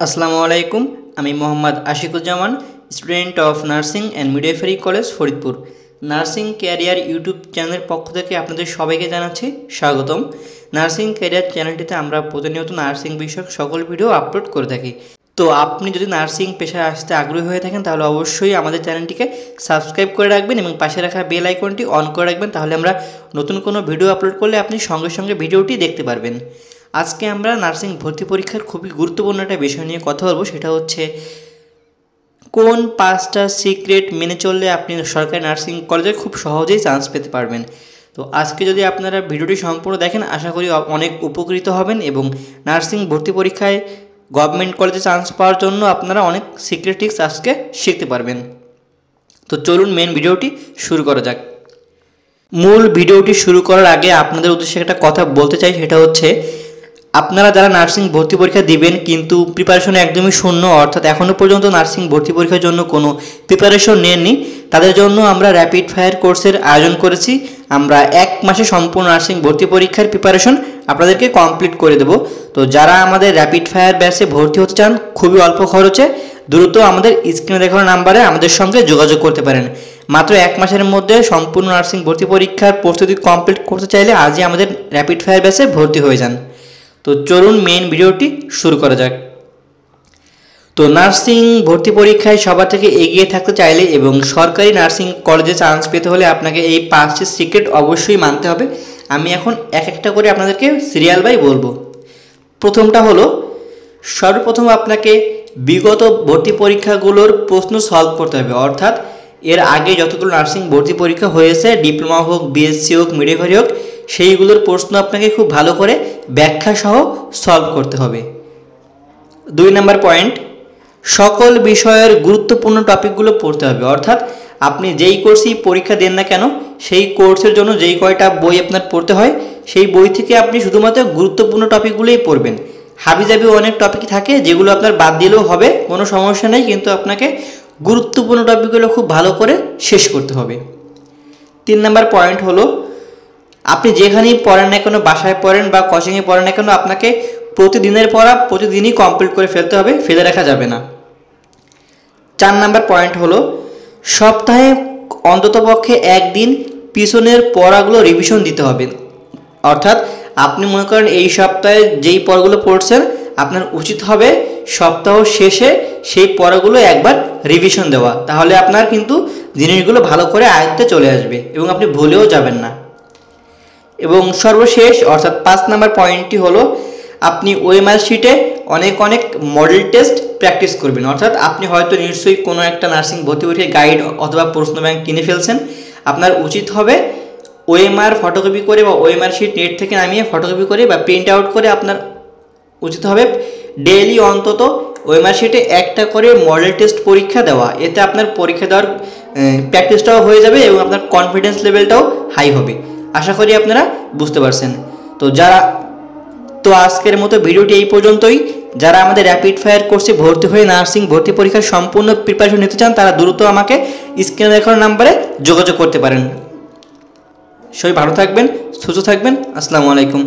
আসসালামু আলাইকুম, আমি Mohammad Ashikuzzaman, student of nursing and midwifery college Faridpur. Nursing career YouTube চ্যানেলের পক্ষ থেকে আপনাদের সবাইকে জানাচ্ছি স্বাগতম। নার্সিং ক্যারিয়ার চ্যানেলটিতে আমরা প্রতিনিয়ত নার্সিং বিষয়ক সকল ভিডিও আপলোড করে থাকি। তো আপনি যদি নার্সিং পেশায় আসতে আগ্রহী হয়ে থাকেন, তাহলে অবশ্যই আমাদের চ্যানেলটিকে সাবস্ক্রাইব করে রাখবেন এবং পাশে রাখা বেল আইকনটি অন করে রাখবেন, তাহলে আমরা নতুন কোনো ভিডিও আপলোড করলে আপনি সঙ্গে সঙ্গে ভিডিওটি দেখতে পারবেন। আজকে আমরা নার্সিং ভর্তি পরীক্ষার খুবই গুরুত্বপূর্ণ একটা বিষয় নিয়ে কথা বলব, সেটা হচ্ছে কোন পাঁচটা সিক্রেট মেনে চললে আপনি সরকারি নার্সিং কলেজে খুব সহজেই চান্স পেতে পারবেন। তো আজকে যদি আপনারা ভিডিওটি সম্পূর্ণ দেখেন, আশা করি অনেক উপকৃত হবেন এবং নার্সিং ভর্তি পরীক্ষায় গভর্নমেন্ট কলেজে চান্স পাওয়ার জন্য আপনারা অনেক সিক্রেট টিক্স আজকে শিখতে পারবেন। তো চলুন মেন ভিডিওটি শুরু করা যাক। মূল ভিডিওটি শুরু করার আগে আপনাদের উদ্দেশ্যে একটা কথা বলতে চাই, সেটা হচ্ছে আপনারা যারা নার্সিং ভর্তি পরীক্ষা দিবেন, কিন্তু প্রিপারেশন একদমই শূন্য, অর্থাৎ এখনও পর্যন্ত নার্সিং ভর্তি পরীক্ষার জন্য কোনো প্রিপারেশন নেননি। তাদের জন্য আমরা র্যাপিড ফায়ার কোর্সের আয়োজন করেছি। আমরা এক মাসে সম্পূর্ণ নার্সিং ভর্তি পরীক্ষার প্রিপারেশন আপনাদেরকে কমপ্লিট করে দেব। তো যারা আমাদের র্যাপিড ফায়ার ব্যাচে ভর্তি হতে চান, খুবই অল্প খরচে দ্রুত আমাদের স্ক্রিনে দেখানো নাম্বারে আমাদের সঙ্গে যোগাযোগ করতে পারেন। মাত্র এক মাসের মধ্যে সম্পূর্ণ নার্সিং ভর্তি পরীক্ষার প্রস্তুতি কমপ্লিট করতে চাইলে আজই আমাদের র্যাপিড ফায়ার ব্যাচে ভর্তি হয়ে যান। তো চলুন মেন ভিডিওটি শুরু করা যাক। তো নার্সিং ভর্তি পরীক্ষায় সবার থেকে এগিয়ে থাকতে চাইলে এবং সরকারি নার্সিং কলেজে চান্স পেতে হলে আপনাকে এই পাঁচটি সিক্রেট অবশ্যই মানতে হবে। আমি এখন এক একটা করে আপনাদেরকে সিরিয়াল বাই বলব। প্রথমটা হলো, সর্বপ্রথম আপনাকে বিগত ভর্তি পরীক্ষাগুলোর প্রশ্ন সলভ করতে হবে। অর্থাৎ এর আগে যতগুলো নার্সিং ভর্তি পরীক্ষা হয়েছে, ডিপ্লোমা হোক বিএসসি হোক মিডিভারি হোক সেইগুলোর প্রশ্ন আপনাকে খুব ভালো করে ব্যাখ্যা সহ সলভ করতে হবে। দুই নম্বর পয়েন্ট সকল বিষয়ের গুরুত্বপূর্ণ টপিকগুলো পড়তে হবে। অর্থাৎ আপনি যেই কোর্সেই পরীক্ষা দেন না কেন, সেই কোর্সের জন্য যেই কয়টা বই আপনার পড়তে হয়, সেই বই থেকে আপনি শুধুমাত্র গুরুত্বপূর্ণ টপিকগুলোই পড়বেন। হাবিজাবি অনেক টপিক থাকে, যেগুলো আপনার বাদ দিলেও হবে, কোনো সমস্যা নেই, কিন্তু আপনাকে গুরুত্বপূর্ণ টপিকগুলো খুব ভালো করে শেষ করতে হবে। তিন নম্বর পয়েন্ট হলো আপনি যেখানেই পড়েন না কেন, বাসায় পড়েন বা কোচিংয়ে পড়েন না কেন, আপনাকে প্রতিদিনের পড়া প্রতিদিনই কমপ্লিট করে ফেলতে হবে, ফেলে রাখা যাবে না। চার নাম্বার পয়েন্ট হলো, সপ্তাহে অন্ততপক্ষে একদিন পিছনের পড়াগুলো রিভিশন দিতে হবে। অর্থাৎ আপনি মনে করেন এই সপ্তাহে যেই পড়াগুলো পড়ছেন, আপনার উচিত হবে সপ্তাহ শেষে সেই পড়াগুলো একবার রিভিশন দেওয়া। তাহলে আপনার কিন্তু জিনিসগুলো ভালো করে আয়ত্তে চলে আসবে এবং আপনি ভুলেও যাবেন না। এবং সর্বশেষ, অর্থাৎ পাঁচ নাম্বার পয়েন্টটি হলো, আপনি ওএমআর শিটে অনেক অনেক মডেল টেস্ট প্র্যাকটিস করবেন। অর্থাৎ আপনি হয়তো নিশ্চয়ই কোনো একটা নার্সিং ভর্তি পরীক্ষায় গাইড অথবা প্রশ্ন ব্যাংক কিনে ফেলছেন। আপনার উচিত হবে ওএমআর ফটোকপি করে বা ওএমআর শিট নেট থেকে নামিয়ে ফটোকপি করে বা প্রিন্ট আউট করে আপনার উচিত হবে ডেইলি অন্তত ওএমআর শিটে একটা করে মডেল টেস্ট পরীক্ষা দেওয়া। এতে আপনার পরীক্ষা দেওয়ার প্র্যাকটিসটাও হয়ে যাবে এবং আপনার কনফিডেন্স লেভেলটাও হাই হবে। আশা করি আপনারা বুঝতে পারছেন। তো যারা, তো আজকের মতো ভিডিওটি এই পর্যন্তই। যারা আমাদের র্যাপিড ফায়ার কোর্সে ভর্তি হয়ে নার্সিং ভর্তি পরীক্ষার সম্পূর্ণ প্রিপারেশন নিতে চান, তারা দ্রুত আমাকে স্ক্রিনে দেখানো নাম্বারে যোগাযোগ করতে পারেন। সবাই ভালো থাকবেন, সুস্থ থাকবেন। আসসালামু আলাইকুম।